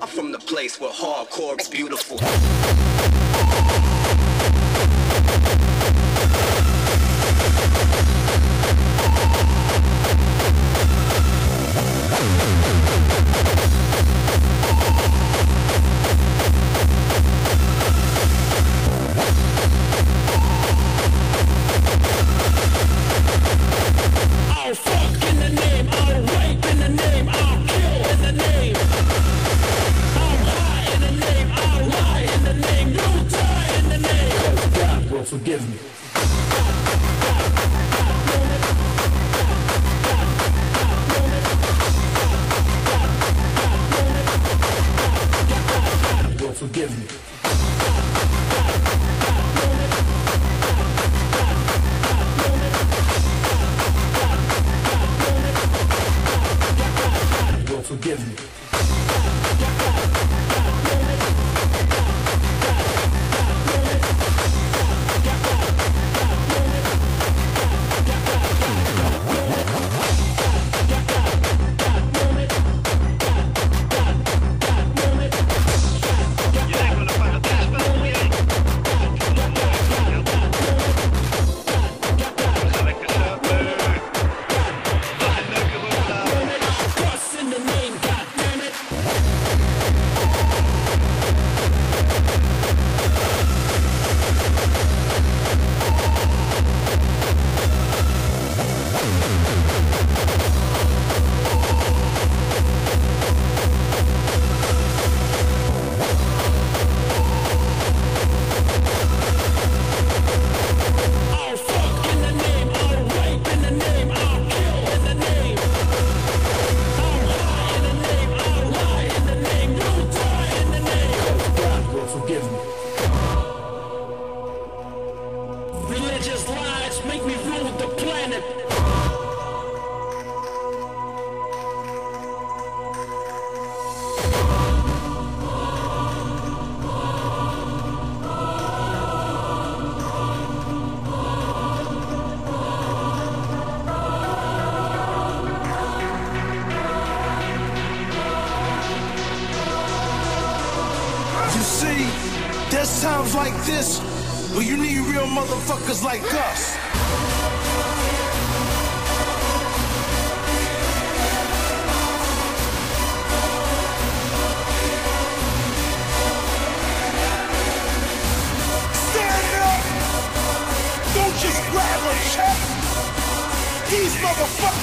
I'm from the place where hardcore is beautiful. forgive me.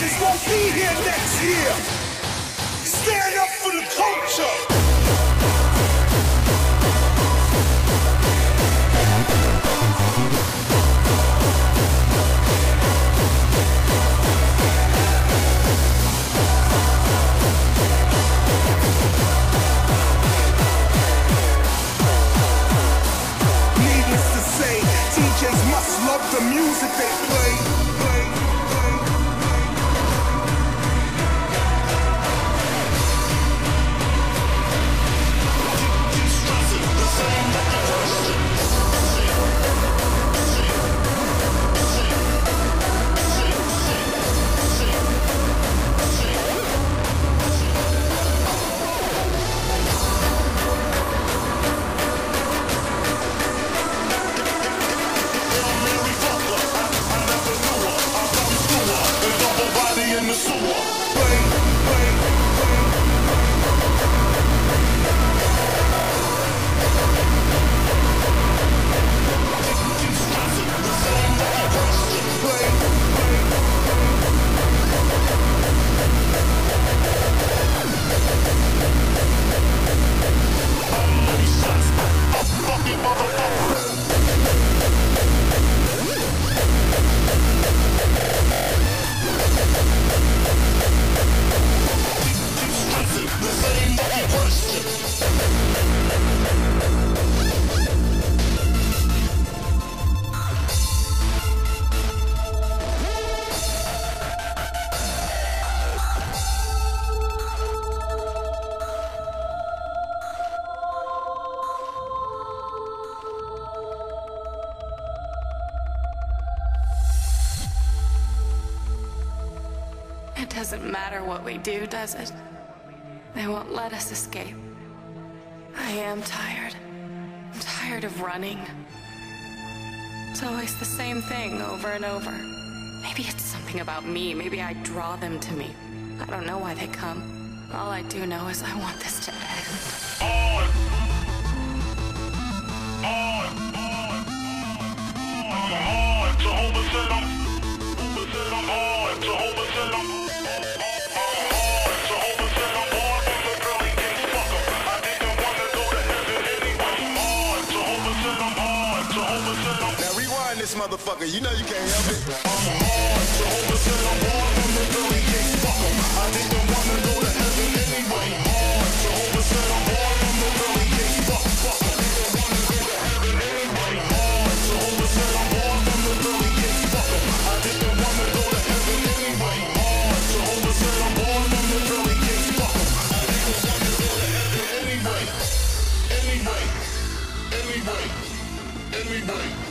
Americans won't be here next year. Stand up for the culture. the music they play. doesn't matter what we do, does it? They won't let us escape. I am tired. I'm tired of running. It's always the same thing over and over. Maybe it's something about me. Maybe I draw them to me. I don't know why they come. All I do know is I want this to end. motherfucker. You know you can't help it. I'm hard, so born the I didn't wanna go to heaven anyway. Hard, born from the Billy Fuck, em. Didn't wanna go to heaven anyway. Hard, I didn't wanna go to heaven born the I didn't wanna go to heaven anyway. Anyway, anyway, anyway. anyway.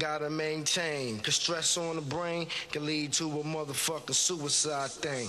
gotta maintain. Cause stress on the brain can lead to a motherfucking suicide thing.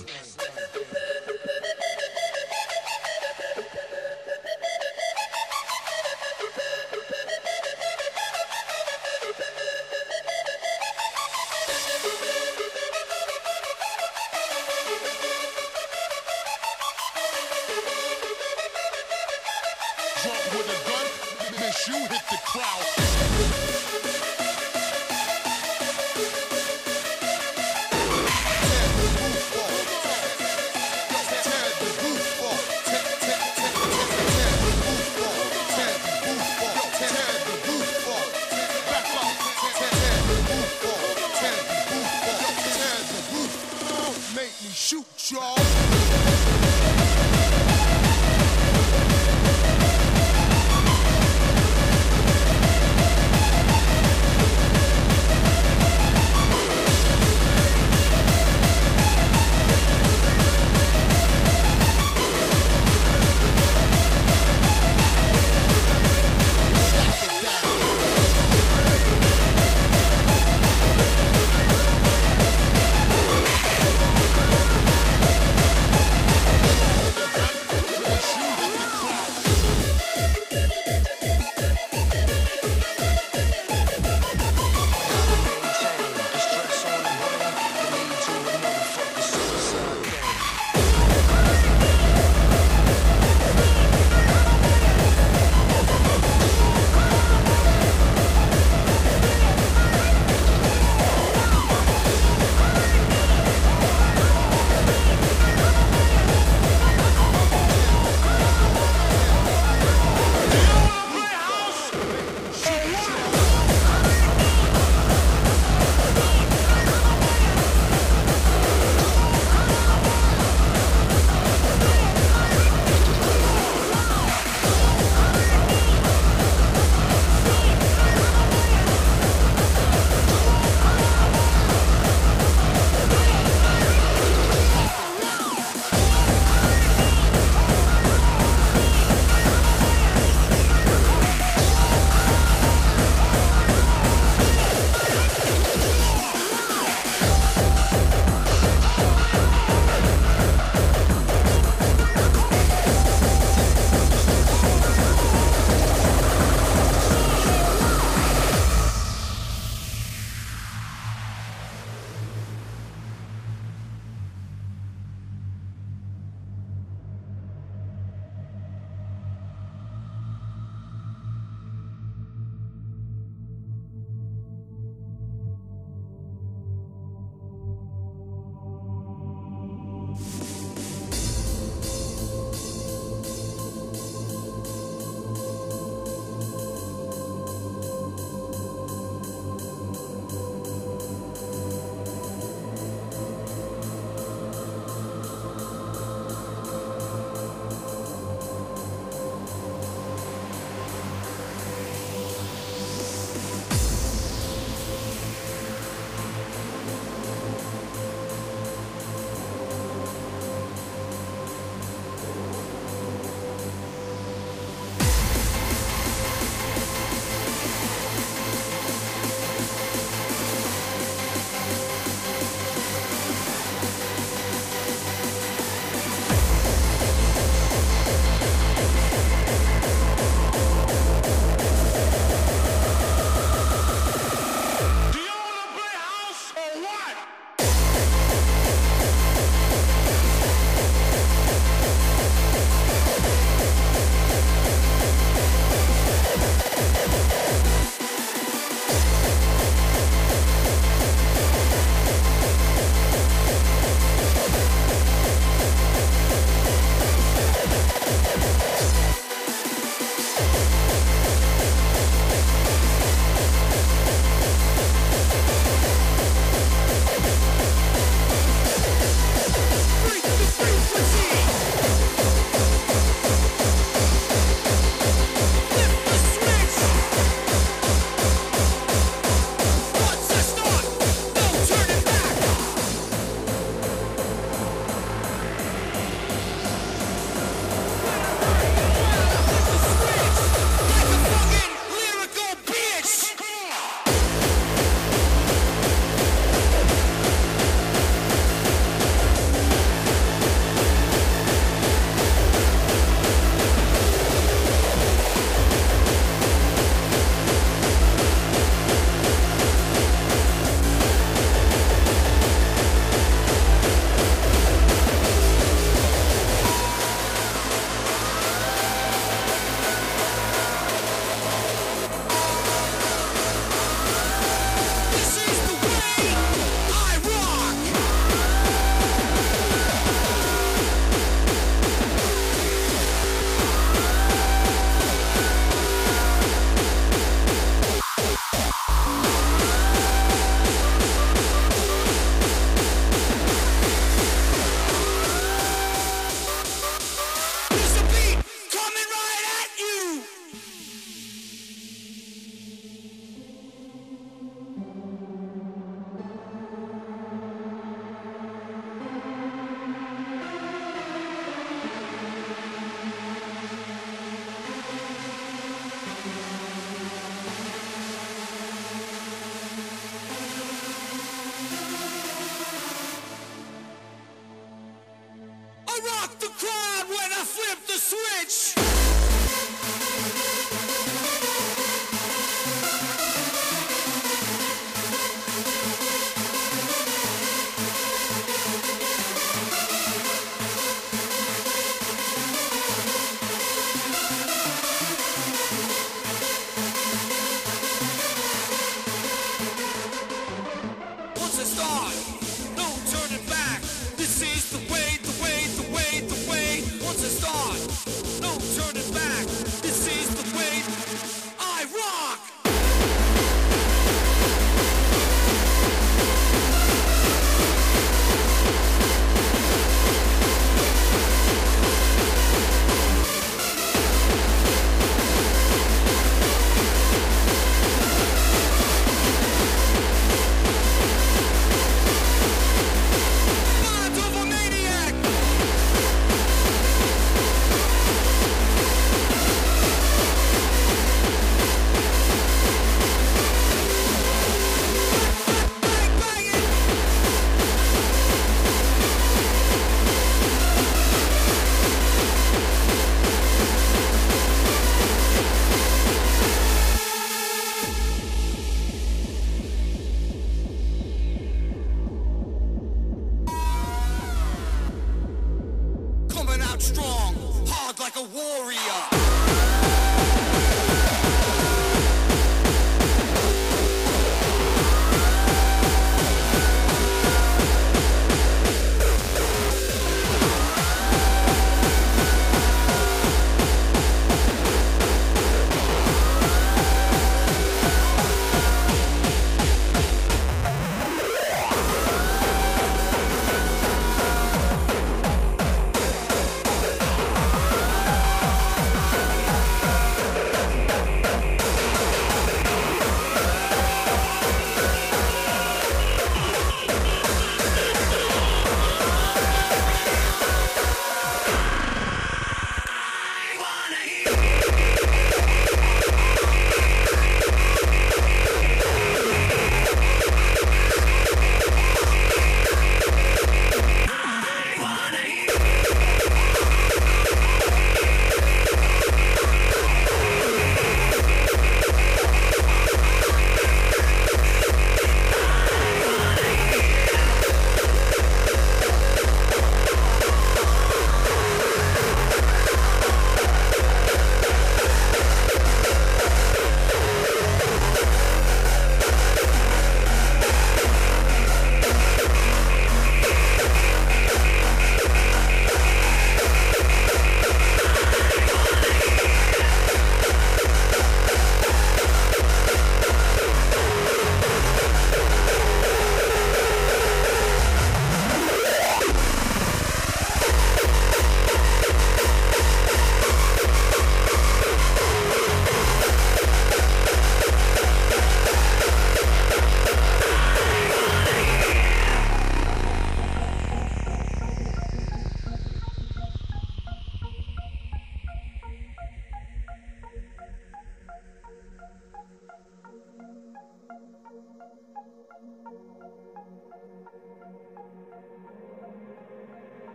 Start,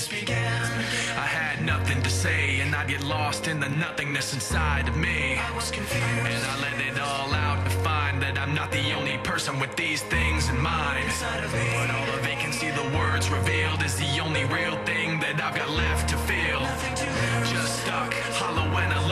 this began, I had nothing to say, and I'd get lost in the nothingness inside of me. I was confused, and I let it all out to find that I'm not the only person with these things in mind. Inside of me. But all the vacancy, the words revealed, is the only real thing that I've got left to feel. Just stuck, hollow and alone.